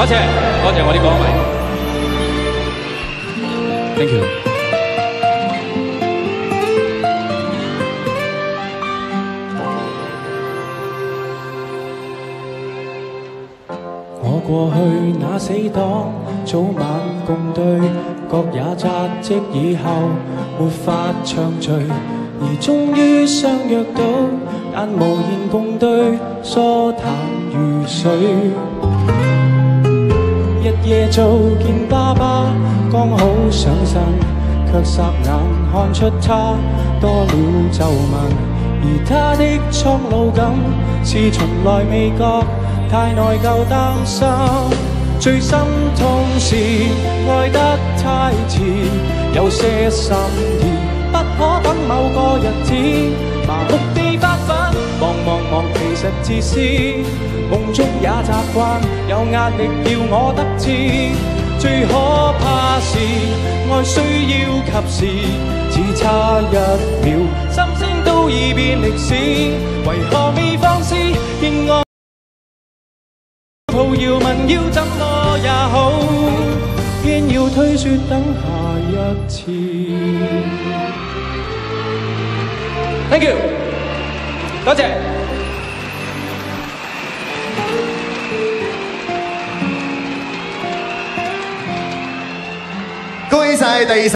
多谢，多谢我的各位。Thank you。我过去那死党，早晚共对，各也扎职，以后没法畅聚。而终于相约到，但无言共对，疏淡如水。夜做见爸爸刚好上身，却霎眼看出他多了皱纹，而他的苍老感是从来未觉，太内疚担心。最心痛是爱得太迟，有些心意不可等某个日子。实自私，梦中也习惯有压力，叫我得知。最可怕是爱需要及时，只差一秒，心声都已变历史。为何未放肆？见我。抱要问要怎么也好，偏要推说等下一次。Thank you，多谢。喜晒地。